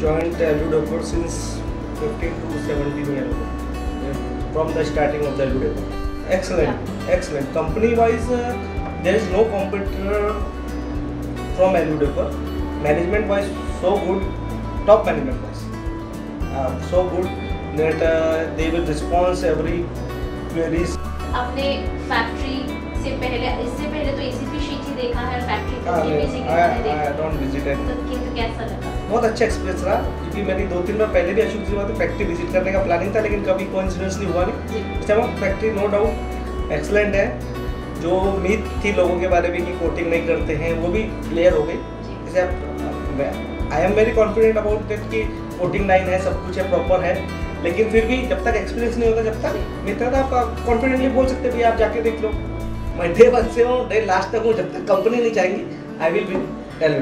developer since 15 to 17 years ago. Yeah, From the starting of the Elu developer. Excellent, excellent. Company wise, uh, there is no competitor from Elu developer. Management wise, so good. Top management wise. Uh, so good that uh, they will respond every queries. अपने factory से पहले इससे पहले तो ACP ही देखा है factory देखा don't तो किंतु कैसा लगा? बहुत अच्छा एक्सपीरियंस रहा। क्योंकि मैंने दो तीन बार पहले भी अशोक जी बात फैक्ट्री विज़िट करने का प्लानिंग था लेकिन कभी कोइंसिडेंसली हुआ नहीं। Time factory no doubt excellent है। जो उम्मीद थी लोगों के बारे में कि कोटिंग नहीं करते हैं वो भी क्लियर हो गई। जैसे I am very confident about that कि कोटिंग लाइन है सब कुछ है प्रॉपर है। लेकिन फिर भी जब तक एक्सपीरियंस नहीं होता जब तक मित्र आप कॉन्फिडेंटली बोल सकते भैया आप जाके देख लो। मैं डे से हूँ लास्ट तक हूँ, जब तक कंपनी नहीं चाहेंगी आई विल बी टेल